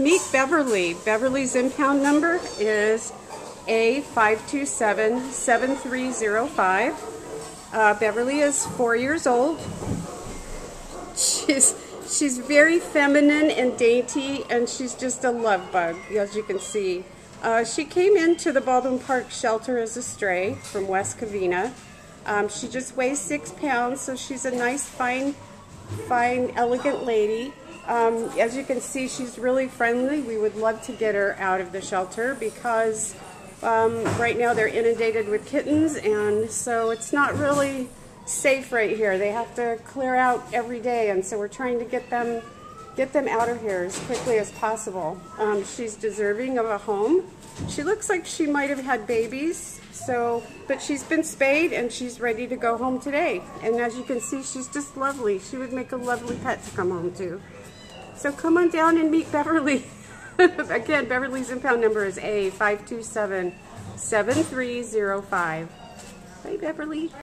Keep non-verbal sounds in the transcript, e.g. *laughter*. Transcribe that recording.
Meet Beverly. Beverly's impound number is A527-7305. Uh, Beverly is four years old. She's she's very feminine and dainty, and she's just a love bug, as you can see. Uh, she came into the Baldwin Park shelter as a stray from West Covina. Um, she just weighs six pounds, so she's a nice, fine, fine, elegant lady. Um, as you can see, she's really friendly. We would love to get her out of the shelter because um, right now they're inundated with kittens, and so it's not really safe right here. They have to clear out every day, and so we're trying to get them get them out of here as quickly as possible. Um, she's deserving of a home. She looks like she might have had babies, so but she's been spayed and she's ready to go home today. And as you can see, she's just lovely. She would make a lovely pet to come home to. So come on down and meet Beverly. *laughs* Again, Beverly's impound number is A527-7305. Bye, Beverly.